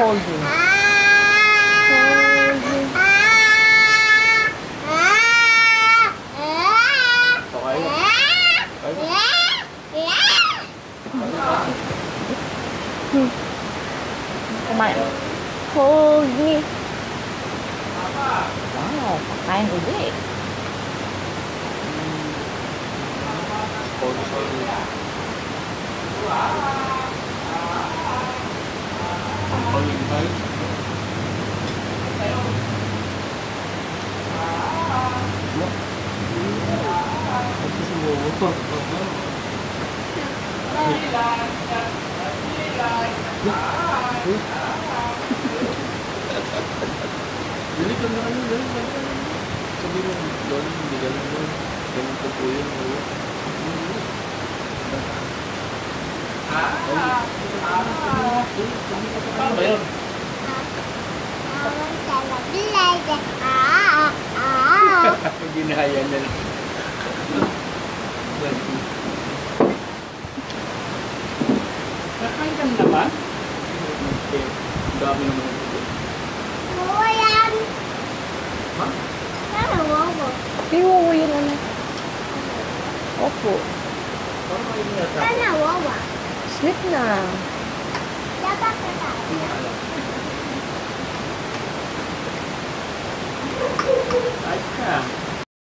khôi gì mày khôi wow, what kind of oriental. Dili ka na ano, dali ka na. Sabi mo, doon, hindi ganun doon. Ganun po po. Ginaya niya. Nakain ka na naman? Okay. Dami naman ang tubig. Ha? Hindi wawa yun ano. Opo. Parang Sleep na. Dapat na tayo. Ay ka.